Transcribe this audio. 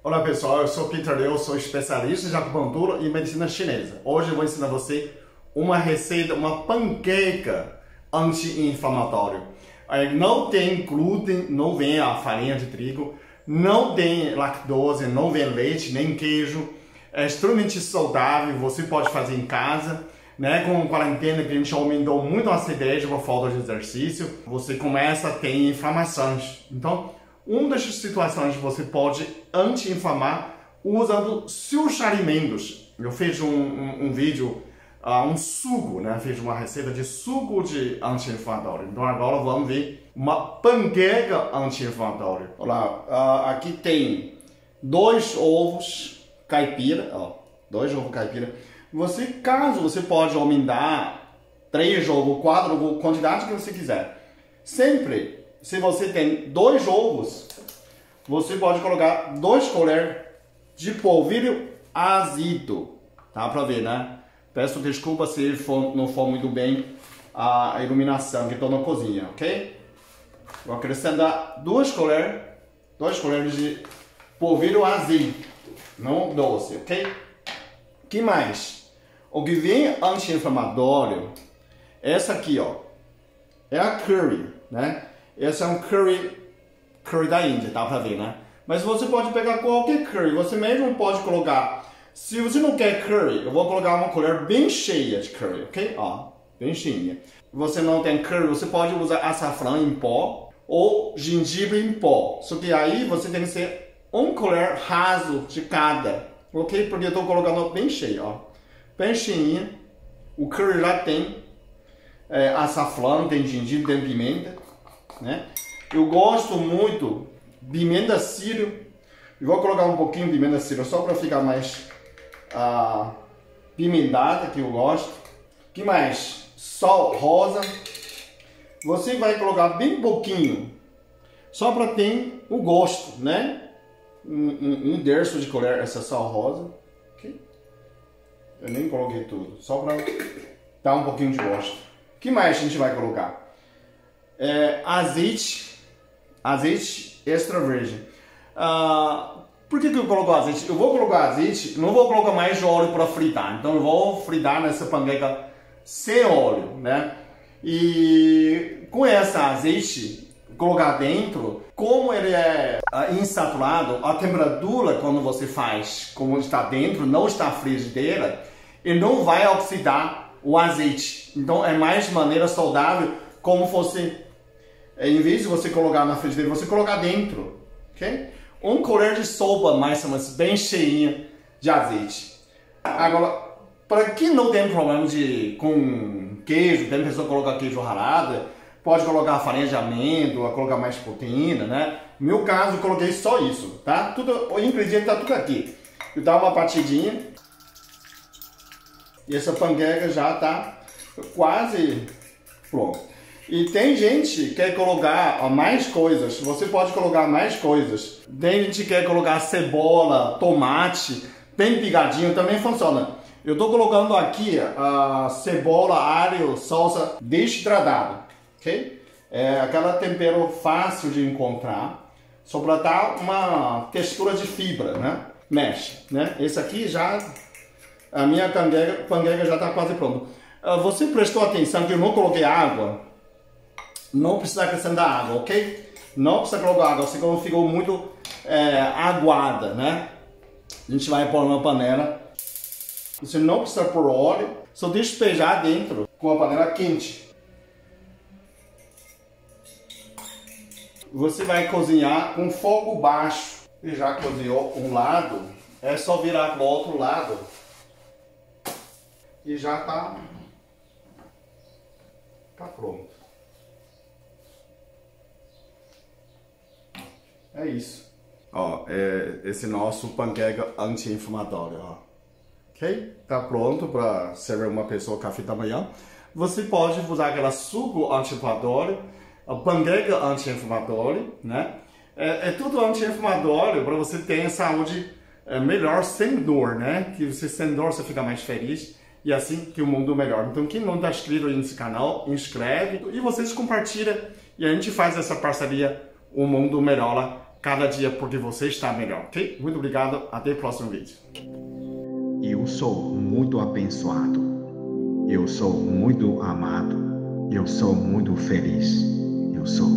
Olá pessoal, eu sou Peter Liu, sou especialista de acupuntura e medicina chinesa. Hoje eu vou ensinar você uma receita, uma panqueca anti-inflamatório. Não tem glúten, não vem a farinha de trigo, não tem lactose, não vem leite, nem queijo. É extremamente saudável, você pode fazer em casa. Né, com quarentena que a gente aumentou muito a acidez por falta de exercício, você começa a ter inflamações. Então, uma das situações que você pode anti-inflamar usando seus alimentos. Eu fiz um, um, um vídeo, uh, um suco, né? Fiz uma receita de suco de anti-inflamatório. Então agora vamos ver uma panqueca anti-inflamatória. Olha uh, aqui tem dois ovos caipira, ó, dois ovos caipira. Você, caso você pode aumentar três ovos, quatro quantidade que você quiser. Sempre se você tem dois ovos, você pode colocar dois colheres de polvilho azedo. Tá para ver, né? Peço desculpa se for, não for muito bem a iluminação que estou na cozinha, ok? Vou acrescentar duas colheres, dois colheres de polvilho azedo, não doce, ok? que mais? O que vem anti-inflamatório, essa aqui, ó, é a curry, né? Esse é um curry, curry da Índia, dá pra ver, né? Mas você pode pegar qualquer curry, você mesmo pode colocar. Se você não quer curry, eu vou colocar uma colher bem cheia de curry, ok? Ó, bem cheinha. Você não tem curry, você pode usar açafrão em pó ou gengibre em pó. Só que aí você tem que ser um colher raso de cada, ok? Porque eu estou colocando bem cheio, ó. Bem cheinha. O curry lá tem é, açafrão, tem gengibre, tem pimenta né? Eu gosto muito de pimenta sírio. Eu vou colocar um pouquinho de pimenta sírio só para ficar mais ah, pimentada, que eu gosto. que mais? Sal rosa. Você vai colocar bem pouquinho, só para ter o gosto, né? Um, um, um terço de colher essa sal rosa. Okay? Eu nem coloquei tudo, só para dar um pouquinho de gosto. Que mais a gente vai colocar? É, azeite, azeite extra virgem. Uh, por que, que eu coloco azeite? Eu vou colocar azeite, não vou colocar mais óleo para fritar. Então eu vou fritar nessa panqueca sem óleo, né? E com essa azeite colocar dentro, como ele é uh, insaturado, a temperatura quando você faz, como está dentro, não está frigideira, ele não vai oxidar o azeite. Então é mais maneira saudável como fosse em vez de você colocar na frigideira, você colocar dentro, ok? Um colher de sopa, mais ou menos, bem cheinha de azeite. Agora, para quem não tem problema de com queijo, tem pessoa que coloca queijo ralado, pode colocar farinha de amêndoa, colocar mais proteína, né? No meu caso, eu coloquei só isso, tá? Tudo, o ingrediente tá tudo aqui. Eu dá uma partidinha e essa panqueca já tá quase pronta. E tem gente que quer colocar mais coisas, você pode colocar mais coisas. Tem gente que quer colocar cebola, tomate, bem pigadinho, também funciona. Eu estou colocando aqui a cebola, alho, salsa desidratada, ok? É aquela tempero fácil de encontrar, só para dar uma textura de fibra, né? Mexe, né? Esse aqui já, a minha panqueca, panqueca já está quase pronta. Ah, você prestou atenção que eu não coloquei água? Não precisa acrescentar água, ok? Não precisa colocar água, assim como ficou muito é, aguada, né? A gente vai pôr numa panela. Você não precisa pôr óleo, só despejar dentro com a panela quente. Você vai cozinhar com fogo baixo. E já cozinhou um lado, é só virar para o outro lado. E já tá, tá pronto. É isso. Ó, é esse nosso panqueca anti-inflamatório, ó. Ok? Tá pronto para servir uma pessoa café da manhã. Você pode usar aquela suco anti-inflamatório, a panqueca anti-inflamatório, né? É, é tudo anti-inflamatório para você ter saúde é, melhor sem dor, né? Que você sem dor você fica mais feliz e assim que o mundo melhor. Então quem não está inscrito nesse canal, inscreve e vocês compartilham e a gente faz essa parceria, o mundo melhora cada dia porque você está melhor, ok? Muito obrigado, até o próximo vídeo. Eu sou muito abençoado. Eu sou muito amado. Eu sou muito feliz. Eu sou.